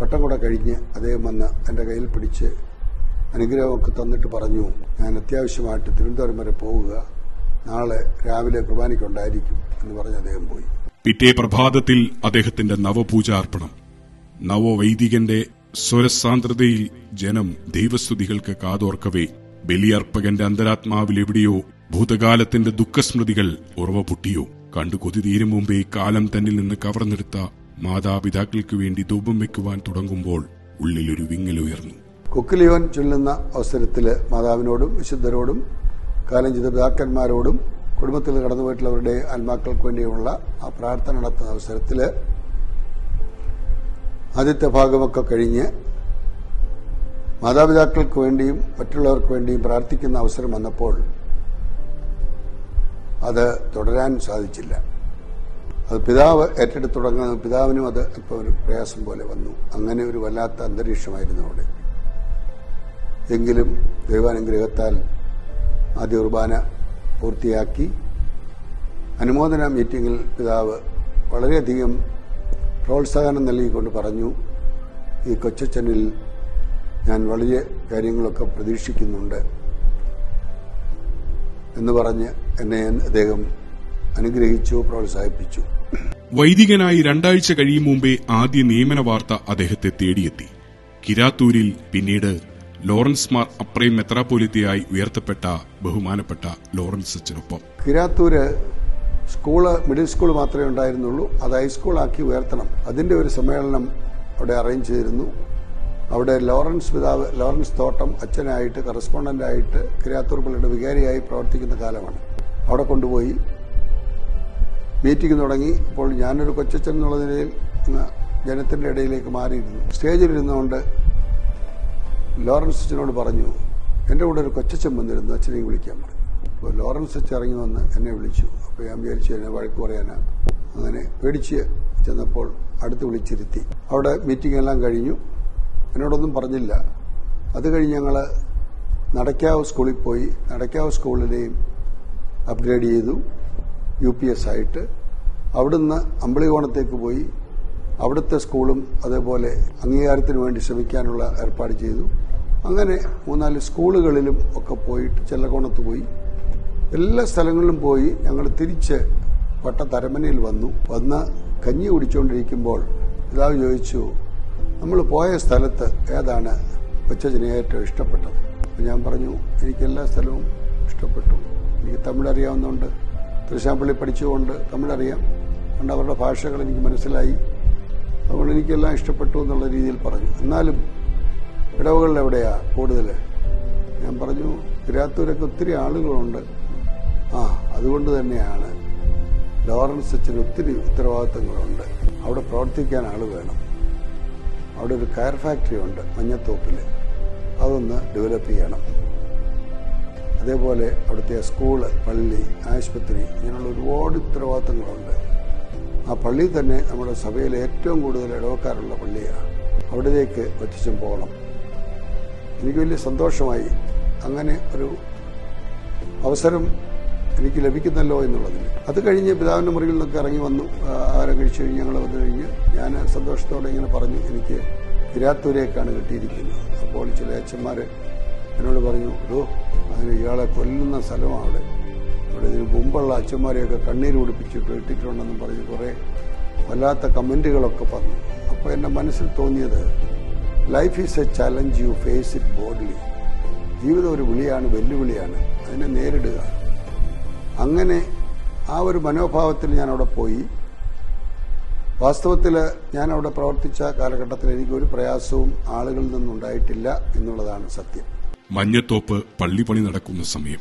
പട്ടംകുട കഴിഞ്ഞ് അദ്ദേഹം വന്ന് എന്റെ കയ്യിൽ പിടിച്ച് അനുഗ്രഹമൊക്കെ തന്നിട്ട് പറഞ്ഞു ഞാൻ അത്യാവശ്യമായിട്ട് തിരുവനന്തപുരം വരെ പോവുക. നാളെ രാവിലെ കുർബാനയ്ക്കുണ്ടായിരിക്കും എന്ന് പറഞ്ഞ് അദ്ദേഹം പോയി. പിറ്റേ പ്രഭാതത്തിൽ അദ്ദേഹത്തിന്റെ നവപൂജാർപ്പണം. നവവൈദികന്റെ സ്വരസാന്ദ്രതയിൽ ജനം ദൈവസ്തുതികൾക്ക് കാതോർക്കവേ ബലിയർപ്പകന്റെ അന്തരാത്മാവിൽ എവിടെയോ ഭൂതകാലത്തിന്റെ ദുഃഖസ്മൃതികൾ ഉറവ പൊട്ടിയോ കണ്ടു കൊതി തീരും മുമ്പേ കാലം തന്നിൽ നിന്ന് കവർന്നെടുത്ത മാതാപിതാക്കൾക്ക് വേണ്ടി ധൂപം വെക്കുവാൻ തുടങ്ങുമ്പോൾ ഉള്ളിലൊരു വിങ്ങലുയർന്നു കൊക്കിലിയോൻ ചൊല്ലുന്ന അവസരത്തിൽ മാതാവിനോടും വിശുദ്ധരോടും കാലം ചെയ്ത പിതാക്കന്മാരോടും കുടുംബത്തിൽ കടന്നുപോയിട്ടുള്ളവരുടെ ആത്മാക്കൾക്ക് വേണ്ടിയുള്ള ആ പ്രാർത്ഥന നടത്തുന്ന അവസരത്തിൽ ആദ്യത്തെ ഭാഗമൊക്കെ കഴിഞ്ഞ് മാതാപിതാക്കൾക്ക് വേണ്ടിയും മറ്റുള്ളവർക്ക് വേണ്ടിയും പ്രാർത്ഥിക്കുന്ന അവസരം വന്നപ്പോൾ അത് തുടരാൻ സാധിച്ചില്ല. അത് പിതാവ് ഏറ്റെടുത്ത് തുടങ്ങുന്നത് പിതാവിനും അത് ഇപ്പോൾ ഒരു പ്രയാസം പോലെ വന്നു. അങ്ങനെ ഒരു വല്ലാത്ത അന്തരീക്ഷമായിരുന്നു അവിടെ. എങ്കിലും ദൈവാനുഗ്രഹത്താൽ ആദ്യ കുർബാന പൂർത്തിയാക്കി. അനുമോദന മീറ്റിംഗിൽ പിതാവ് വളരെയധികം പ്രോത്സാഹനം നൽകിക്കൊണ്ട് പറഞ്ഞു ഈ കൊച്ചച്ഛനിൽ ഞാൻ വലിയ കാര്യങ്ങളൊക്കെ പ്രതീക്ഷിക്കുന്നുണ്ട് എന്ന് പറഞ്ഞ് എന്നെ അദ്ദേഹം അനുഗ്രഹിച്ചു പ്രോത്സാഹിപ്പിച്ചു. വൈദികനായി രണ്ടാഴ്ച കഴിയും മുമ്പേ ആദ്യ നിയമന വാർത്ത അദ്ദേഹത്തെ തേടിയെത്തി. കിരാത്തൂരിൽ പിന്നീട് ലോറൻസ് മാർ അപ്രേം മെത്രാപ്പോലിത്തയായി ഉയർത്തപ്പെട്ട ബഹുമാനപ്പെട്ട ലോറൻസ് അച്ഛനൊപ്പം. കിരാത്തൂര് സ്കൂൾ മിഡിൽ സ്കൂൾ മാത്രമേ ഉണ്ടായിരുന്നുള്ളൂ. അത് ഹൈസ്കൂളാക്കി ഉയർത്തണം. അതിന്റെ ഒരു സമ്മേളനം അവിടെ അറേഞ്ച് ചെയ്തിരുന്നു. അവിടെ ലോറൻസ് പിതാവ് ലോറൻസ് തോട്ടം അച്ഛനായിട്ട് കറസ്പോണ്ടന്റായിട്ട് കിരാത്തൂർ പള്ളിയുടെ വികാരിയായി പ്രവർത്തിക്കുന്ന കാലമാണ്. അവിടെ കൊണ്ടുപോയി മീറ്റിംഗ് തുടങ്ങി. അപ്പോൾ ഞാനൊരു കൊച്ചച്ഛൻ എന്നുള്ള നിലയിൽ ജനത്തിന്റെ ഇടയിലേക്ക് മാറിയിരുന്നു. സ്റ്റേജിലിരുന്നുകൊണ്ട് ലോറൻസ് അച്ഛനോട് പറഞ്ഞു എന്റെ കൂടെ ഒരു കൊച്ചച്ഛൻ വന്നിരുന്നു അച്ഛനെയും വിളിക്കാൻ. പറഞ്ഞു അപ്പോൾ ലോറൻസ് അച്ഛൻ ഇറങ്ങി വന്ന് എന്നെ വിളിച്ചു. അപ്പോൾ ഞാൻ വിചാരിച്ചു എന്നെ വഴക്ക് പറയാനാണ് അങ്ങനെ പേടിച്ച് ചെന്നപ്പോൾ അടുത്ത് വിളിച്ചിരുത്തി. അവിടെ മീറ്റിംഗ് എല്ലാം കഴിഞ്ഞു. എന്നോടൊന്നും പറഞ്ഞില്ല. അത് കഴിഞ്ഞ് ഞങ്ങൾ നടക്കാവ് സ്കൂളിൽ പോയി. നടക്കാവ് സ്കൂളിനെയും അപ്ഗ്രേഡ് ചെയ്തു യു പി എസ് ആയിട്ട്. അവിടുന്ന് അമ്പളികോണത്തേക്ക് പോയി. അവിടുത്തെ സ്കൂളും അതേപോലെ അംഗീകാരത്തിന് വേണ്ടി ശ്രമിക്കാനുള്ള ഏർപ്പാട് ചെയ്തു. അങ്ങനെ മൂന്നാൽ സ്കൂളുകളിലും ഒക്കെ പോയിട്ട് ചെല്ലകോണത്ത് പോയി. എല്ലാ സ്ഥലങ്ങളിലും പോയി ഞങ്ങൾ തിരിച്ച് വട്ടത്തരമനയിൽ വന്നു. വന്ന് കഞ്ഞി കുടിച്ചുകൊണ്ടിരിക്കുമ്പോൾ പിതാവ് ചോദിച്ചു നമ്മൾ പോയ സ്ഥലത്ത് ഏതാണ് കൊച്ചച്ഛനെ ഏറ്റവും ഇഷ്ടപ്പെട്ടത്? ഞാൻ പറഞ്ഞു എനിക്ക് എല്ലാ സ്ഥലവും ഇഷ്ടപ്പെട്ടു. എനിക്ക് തമിഴ് അറിയാവുന്നതുകൊണ്ട് തൃശ്ശാപ്പള്ളി പഠിച്ചുകൊണ്ട് തമിഴറിയാം. അതുകൊണ്ട് അവരുടെ ഭാഷകൾ എനിക്ക് മനസ്സിലായി. അതുകൊണ്ട് എനിക്കെല്ലാം ഇഷ്ടപ്പെട്ടു എന്നുള്ള രീതിയിൽ പറഞ്ഞു. എന്നാലും ഇടവകളിൽ എവിടെയാ കൂടുതൽ ഞാൻ പറഞ്ഞു തിരാത്തൂരൊക്കെ ഒത്തിരി ആളുകളുണ്ട്. ആ അതുകൊണ്ട് തന്നെയാണ് ലോറൻസ് അച്ഛന് ഒത്തിരി ഉത്തരവാദിത്തങ്ങളുണ്ട്. അവിടെ പ്രവർത്തിക്കാൻ ആൾ വേണം. അവിടെ ഒരു കയർ ഫാക്ടറി ഉണ്ട് മഞ്ഞത്തോപ്പിൽ അതൊന്ന് ഡെവലപ്പ് ചെയ്യണം. അതേപോലെ അവിടുത്തെ സ്കൂൾ പള്ളി ആശുപത്രി ഇങ്ങനെയുള്ള ഒരുപാട് ഉത്തരവാദിത്തങ്ങളുണ്ട്. ആ പള്ളി തന്നെ നമ്മുടെ സഭയിലെ ഏറ്റവും കൂടുതൽ ഇടവക്കാരുള്ള പള്ളിയാണ്. അവിടേക്ക് ഒറ്റച്ചും പോകണം. എനിക്ക് വലിയ സന്തോഷമായി. അങ്ങനെ ഒരു അവസരം എനിക്ക് ലഭിക്കുന്നല്ലോ എന്നുള്ളതിൽ അത് കഴിഞ്ഞ് പിതാവിന്റെ മുറിയിൽ നിന്നൊക്കെ ഇറങ്ങി വന്നു. ആഹാരം കഴിച്ചു കഴിഞ്ഞ് ഞങ്ങൾ വന്നു കഴിഞ്ഞ് ഞാൻ സന്തോഷത്തോടെ ഇങ്ങനെ പറഞ്ഞു എനിക്ക് കിരാത്തൂരേക്കാണ് കിട്ടിയിരിക്കുന്നത്. അപ്പോൾ ചില അച്ഛന്മാർ എന്നോട് പറഞ്ഞു ഓ അതിന് ഇയാളെ കൊല്ലുന്ന സ്ഥലമാണ് അവിടെ. അവിടെ ഇതിന് മുമ്പുള്ള അച്ഛന്മാരെയൊക്കെ കണ്ണീര് കുടിപ്പിച്ചിട്ട് ഇട്ടിട്ടുണ്ടെന്നും പറഞ്ഞ് കുറേ വല്ലാത്ത കമന്റുകളൊക്കെ പറഞ്ഞു. അപ്പോൾ എന്റെ മനസ്സിൽ തോന്നിയത് life is a challenge you face it boldly ജീവിതം ഒരു വിളിയാണ് വെല്ലുവിളിയാണ്. അതിനെ നേരിടുക. അങ്ങനെ ആ ഒരു മനോഭാവത്തിൽ ഞാൻ പോയി. വാസ്തവത്തിൽ ഞാൻ പ്രവർത്തിച്ച കാലഘട്ടത്തിൽ എനിക്ക് ഒരു പ്രയാസവും ആളുകളിൽ നിന്നുണ്ടായിട്ടില്ല എന്നുള്ളതാണ് സത്യം. മഞ്ഞത്തോപ്പ് പള്ളിപ്പണി നടക്കുന്ന സമയം.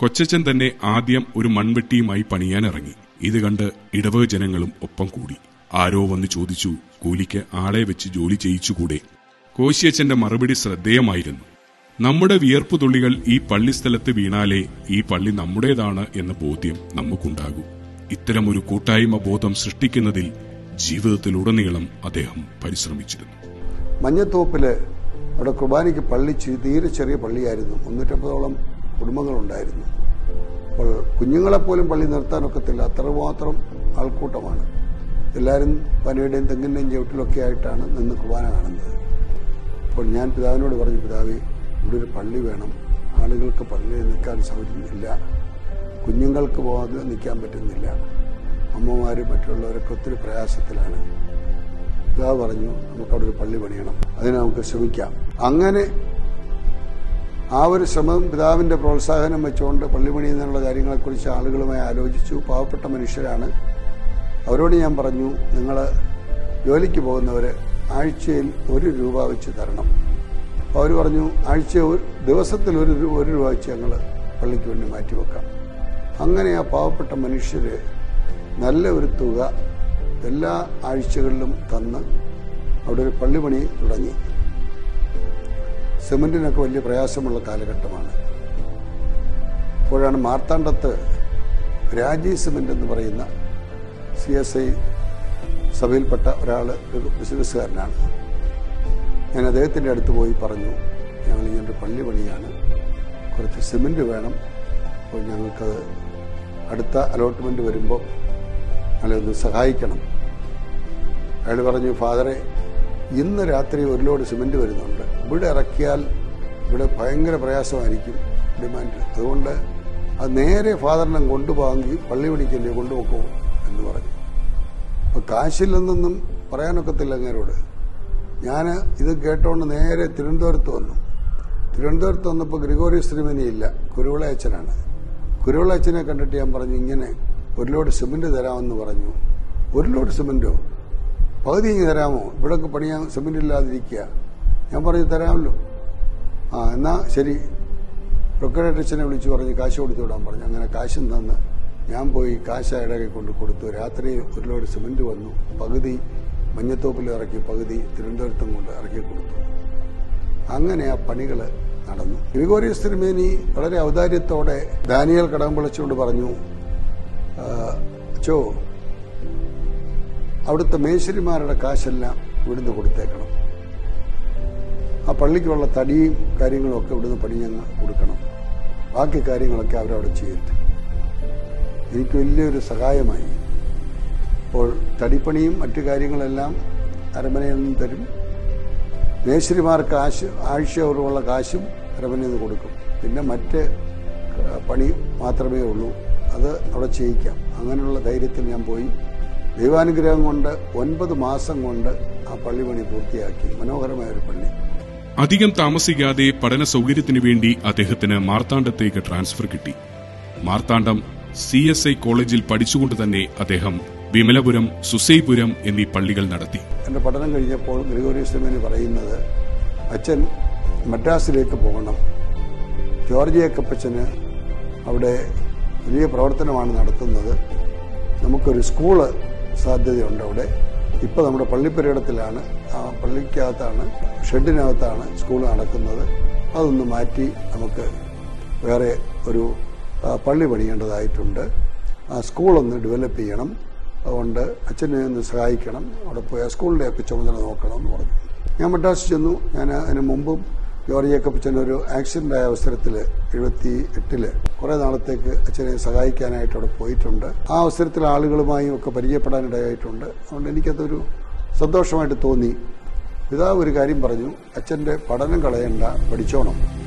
കൊച്ചച്ചൻ തന്നെ ആദ്യം ഒരു മൺവെട്ടിയുമായി പണിയാനിറങ്ങി. ഇത് കണ്ട് ഇടവക ജനങ്ങളും ഒപ്പം കൂടി. ആരോ വന്ന് ചോദിച്ചു കൂലിക്ക് ആളെ വെച്ച് ജോലി ചെയ്യിച്ചുകൂടെ? കോശിയച്ചന്റെ മറുപടി ശ്രദ്ധേയമായിരുന്നു. നമ്മുടെ വിയർപ്പു തുള്ളികൾ ഈ പള്ളി സ്ഥലത്ത് വീണാലേ ഈ പള്ളി നമ്മുടേതാണ് എന്ന ബോധ്യം നമുക്കുണ്ടാകൂ. ഇത്തരമൊരു കൂട്ടായ്മ ബോധം സൃഷ്ടിക്കുന്നതിൽ ജീവിതത്തിലുടനീളം അദ്ദേഹം പരിശ്രമിച്ചിരുന്നു. മഞ്ഞത്തോപ്പിൽ അവിടെ കുർബാനയ്ക്ക് പള്ളി തീരെ ചെറിയ പള്ളിയായിരുന്നു. മുന്നൂറ്റമ്പതോളം കുടുംബങ്ങളുണ്ടായിരുന്നു. അപ്പോൾ കുഞ്ഞുങ്ങളെപ്പോലും പള്ളി നിർത്താനൊക്കത്തില്ല. അത്രമാത്രം ആൾക്കൂട്ടമാണ്. എല്ലാവരും പനയുടെയും തെങ്ങിന്റെയും ചവിട്ടിലൊക്കെ ആയിട്ടാണ് നിന്ന് കുർബാന കാണുന്നത്. അപ്പോൾ ഞാൻ പിതാവിനോട് പറഞ്ഞു പിതാവേ ഇവിടെ ഒരു പള്ളി വേണം. ആളുകൾക്ക് പള്ളിയിൽ നിൽക്കാൻ സൗകര്യമില്ല. കുഞ്ഞുങ്ങൾക്ക് പോകാതെ നിൽക്കാൻ പറ്റുന്നില്ല. അമ്മമാരും മറ്റുള്ളവരൊക്കെ ഒത്തിരി പ്രയാസത്തിലാണ്. പിതാവ് പറഞ്ഞു നമുക്കവിടെ ഒരു പള്ളി പണിയണം. അതിന് നമുക്ക് ശ്രമിക്കാം. അങ്ങനെ ആ ഒരു ശ്രമം പിതാവിന്റെ പ്രോത്സാഹനം വെച്ചുകൊണ്ട് പള്ളി പണിയുന്നതിനുള്ള കാര്യങ്ങളെക്കുറിച്ച് ആളുകളുമായി ആലോചിച്ചു. പാവപ്പെട്ട മനുഷ്യരാണ്. അവരോട് ഞാൻ പറഞ്ഞു നിങ്ങൾ ജോലിക്ക് പോകുന്നവർ ആഴ്ചയിൽ ഒരു രൂപ വെച്ച് തരണം. അവർ പറഞ്ഞു ആഴ്ച ഒരു ദിവസത്തിൽ ഒരു ഒരു രൂപ വെച്ച് ഞങ്ങൾ പള്ളിക്ക് വേണ്ടി മാറ്റിവെക്കാം അങ്ങനെ ആ പാവപ്പെട്ട മനുഷ്യര് നല്ല ഒരു തുക എല്ലാ ആഴ്ചകളിലും തന്ന് അവിടെ ഒരു പള്ളിപണി തുടങ്ങി. സിമന്റിനൊക്കെ വലിയ പ്രയാസമുള്ള കാലഘട്ടമാണ്. അപ്പോഴാണ് മാർത്താണ്ഡത്ത് രാജീവ് സിമന്റ് എന്ന് പറയുന്ന സി എസ് ഐ സഭയിൽപ്പെട്ട ഒരാൾ ഒരു ബിസിനസ്സുകാരനാണ്. ഞാൻ അദ്ദേഹത്തിന്റെ അടുത്ത് പോയി പറഞ്ഞു ഞങ്ങൾ ഇങ്ങനൊരു പള്ളി പണിയാണ്. കുറച്ച് സിമെന്റ് വേണം. അപ്പോൾ ഞങ്ങൾക്ക് അടുത്ത അലോട്ട്മെന്റ് വരുമ്പോൾ ഞങ്ങളൊന്ന് സഹായിക്കണം. അയാൾ പറഞ്ഞു ഫാദറെ ഇന്ന് രാത്രി ഒരു ലോഡ് സിമെന്റ് വരുന്നുണ്ട്. ഇവിടെ ഇറക്കിയാൽ ഇവിടെ ഭയങ്കര പ്രയാസമായിരിക്കും ഡിമാൻഡ്. അതുകൊണ്ട് അത് നേരെ ഫാദറിനെ കൊണ്ടുപോകി പള്ളി പണിക്കല്ലേ കൊണ്ടുപോക്കോ എന്ന് പറഞ്ഞു. അപ്പോൾ കാശില്ലെന്നൊന്നും പറയാനൊക്കത്തില്ല അങ്ങേരോട്. ഞാൻ ഇത് കേട്ടോണ്ട് നേരെ തിരുവനന്തപുരത്ത് വന്നു. തിരുവനന്തപുരത്ത് വന്നപ്പോൾ ഗ്രിഗോറി ശ്രീമനി ഇല്ല കുരുവിള അച്ഛനാണ്. കുരുവിള അച്ഛനെ കണ്ടിട്ട് ഞാൻ പറഞ്ഞു ഇങ്ങനെ ഒരു ലോഡ് സിമെന്റ് തരാമെന്ന് പറഞ്ഞു. ഒരു ലോഡ് സിമെന്റോ? പകുതി ഇങ്ങ് തരാമോ? ഇവിടൊക്കെ പണിയാൻ സിമെന്റ് ഇല്ലാതിരിക്കുക ഞാൻ പറഞ്ഞു തരാമല്ലോ. ആ എന്നാ ശരി. പ്രൊക്കറേറ്റ് അച്ഛനെ വിളിച്ചു പറഞ്ഞ് കാശ് കൊടുത്തു വിടാൻ പറഞ്ഞു. അങ്ങനെ കാശും തന്ന് ഞാൻ പോയി കാശ് അയാളുടെ കൊണ്ട് കൊടുത്തു. രാത്രി ഒരു ലോഡ് സിമെന്റ് വന്നു. പകുതി മഞ്ഞത്തോപ്പിൽ ഇറക്കി പകുതി തിരുവനന്തപുരത്തും കൊണ്ട് ഇറക്കി കൊടുത്തു. അങ്ങനെ ആ പണികൾ നടന്നു. ഗ്രിഗോറിയസ് തിരുമേനി വളരെ ഔദാര്യത്തോടെ ദാനിയൽ കടകം കടമ്പളിച്ചുകൊണ്ട് പറഞ്ഞു ചോ അവിടുത്തെ മേശരിമാരുടെ കാശെല്ലാം ഇവിടുന്ന് കൊടുത്തേക്കണം. ആ പള്ളിക്കുള്ള തടിയും കാര്യങ്ങളും ഒക്കെ ഇവിടുന്ന് ഞങ്ങൾ കൊടുക്കണം. ബാക്കി കാര്യങ്ങളൊക്കെ അവരവിടെ ചെയ്യട്ടെ എനിക്ക് വലിയൊരു സഹായമായി. അപ്പോൾ തടിപ്പണിയും മറ്റു കാര്യങ്ങളെല്ലാം അരമനയിൽ നിന്ന് തരും. മേശ്രിമാർക്ക് ആശ ആഴ്ചയോറുള്ള കാശും അരമനയിൽ നിന്ന് കൊടുക്കും. പിന്നെ മറ്റ് പണി മാത്രമേ ഉള്ളൂ. അത് അവിടെ ചെയ്യിക്കാം. അങ്ങനെയുള്ള ധൈര്യത്തിൽ ഞാൻ പോയി. ദൈവാനുഗ്രഹം കൊണ്ട് ഒൻപത് മാസം കൊണ്ട് ആ പള്ളി പണി പൂർത്തിയാക്കി. മനോഹരമായ ഒരു പള്ളി. അധികം താമസിക്കാതെ പഠന സൗകര്യത്തിനു വേണ്ടി അദ്ദേഹത്തിന് മാർത്താണ്ഡത്തേക്ക് ട്രാൻസ്ഫർ കിട്ടി. മാർത്താണ്ഡം സി എസ് ഐ കോളേജിൽ പഠിച്ചുകൊണ്ട് തന്നെ അദ്ദേഹം വിമലപുരം സുസൈപുരം എന്നീ പള്ളികൾ നടത്തി. എന്റെ പഠനം കഴിഞ്ഞപ്പോൾ ഗ്രിഗോറിയസ് പറയുന്നത് അച്ഛൻ മദ്രാസിലേക്ക് പോകണം. ജോർജ് ജേക്കപ്പച്ചന് അവിടെ വലിയ പ്രവർത്തനമാണ് നടത്തുന്നത്. നമുക്കൊരു സ്കൂൾ സാധ്യതയുണ്ട് അവിടെ. ഇപ്പോൾ നമ്മുടെ പള്ളിപ്പുരയിടത്തിലാണ് ആ പള്ളിക്കകത്താണ് ഷെഡിനകത്താണ് സ്കൂൾ നടക്കുന്നത്. അതൊന്ന് മാറ്റി നമുക്ക് വേറെ ഒരു പള്ളി പണിയേണ്ടതായിട്ടുണ്ട്. സ്കൂളൊന്ന് ഡെവലപ്പ് ചെയ്യണം. അതുകൊണ്ട് അച്ഛനെ ഒന്ന് സഹായിക്കണം. അവിടെ പോയി സ്കൂളിന്റെ ഒക്കെ ചുമതല നോക്കണം എന്ന് പറഞ്ഞു. ഞാൻ മദ്രാസ് ചെന്നു. ഞാൻ അതിന് മുമ്പും ജോർജ് ജേക്കപ്പച്ചൻ ഒരു ആക്സിഡന്റ് ആയ അവസരത്തിൽ എഴുപത്തി എട്ടിൽ കുറേ നാളത്തേക്ക് അച്ഛനെ സഹായിക്കാനായിട്ട് അവിടെ പോയിട്ടുണ്ട്. ആ അവസരത്തിൽ ആളുകളുമായും ഒക്കെ പരിചയപ്പെടാനിടയായിട്ടുണ്ട്. അതുകൊണ്ട് എനിക്കതൊരു സന്തോഷമായിട്ട് തോന്നി. പിതാവ് ഒരു കാര്യം പറഞ്ഞു. അച്ഛന്റെ പഠനം കളയണ്ട പഠിച്ചോണം.